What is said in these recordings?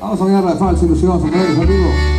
Vamos a mirar la falsa ilusión, señores amigos.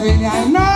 baby, I know.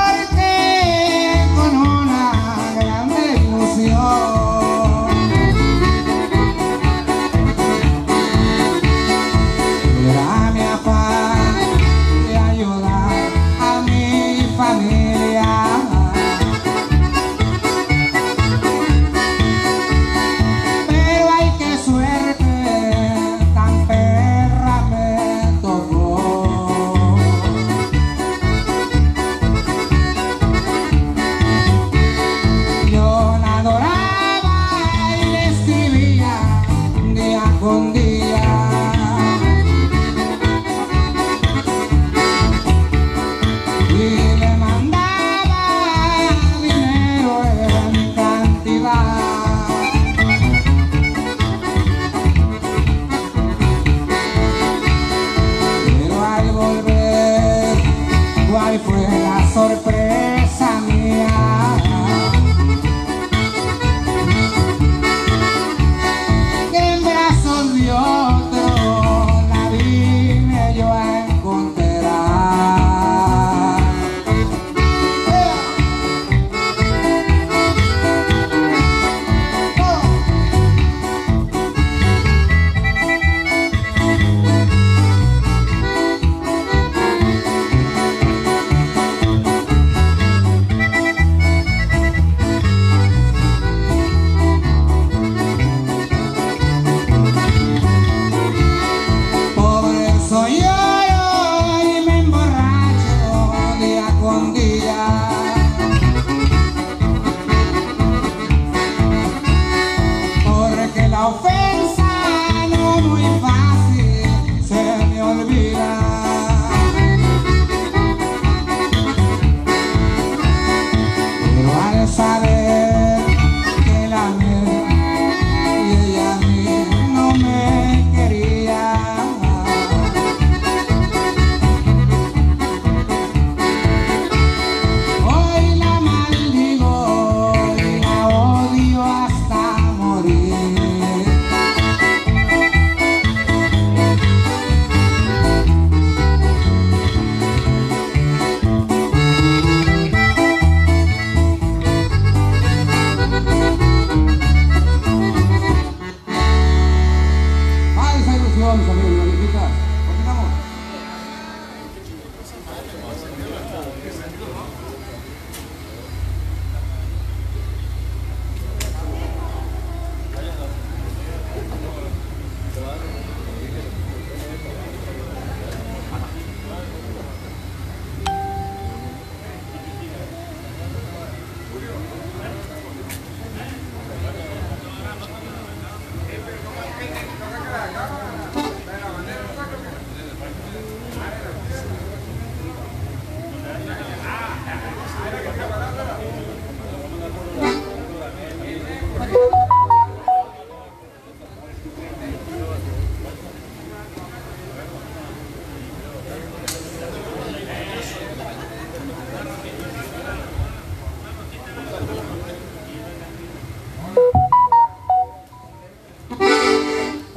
dia.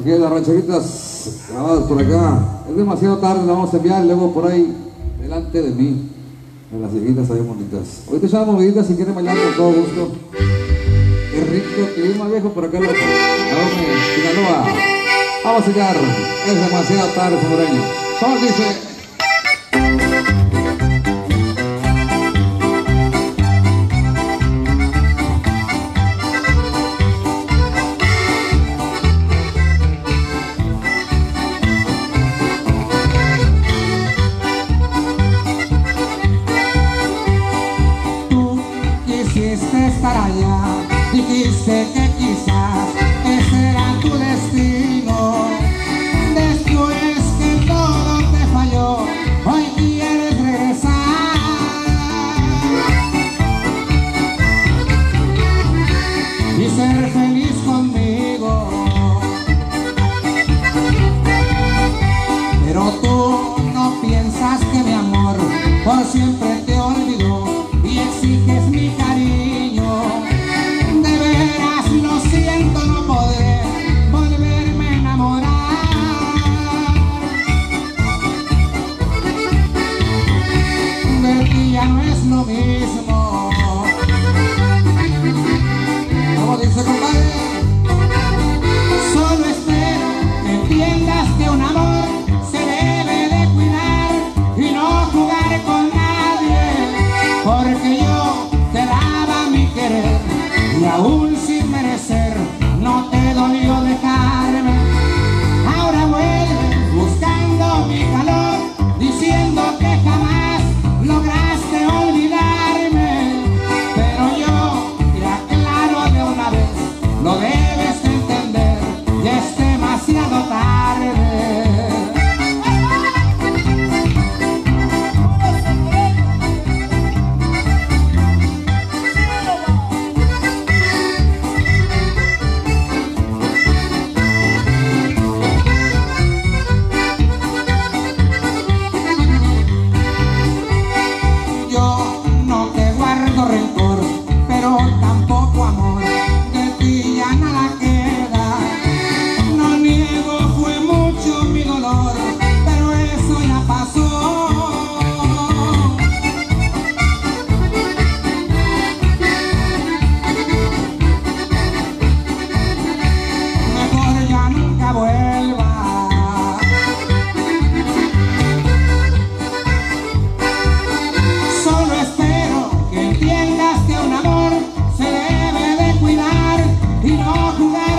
Aquí las rancheritas grabadas por acá. Es demasiado tarde, la vamos a enviar luego por ahí delante de mí. En las viejitas ahí bonitas. Ahorita echamos moviditas si quieren bailar con todo gusto. Qué rico clima viejo por acá. Sinaloa. Vamos a llegar. Es demasiado tarde, sonoreño. Sol dice.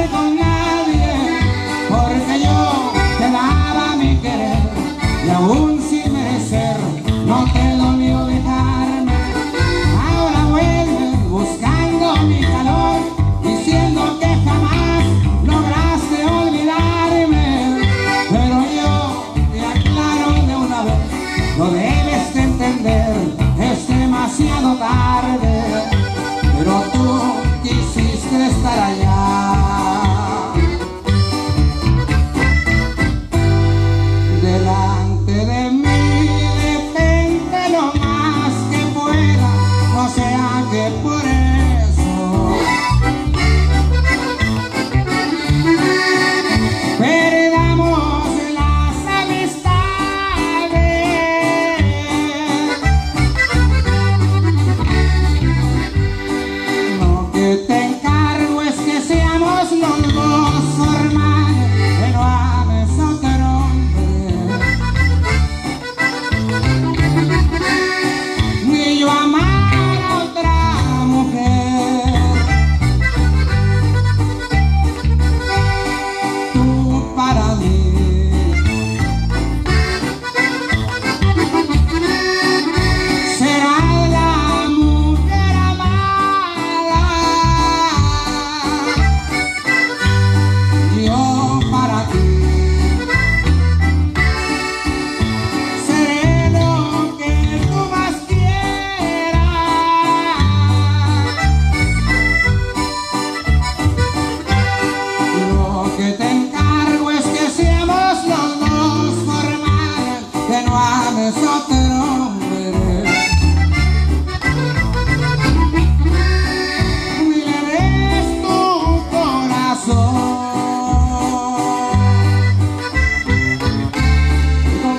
Jugar con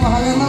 Mahal na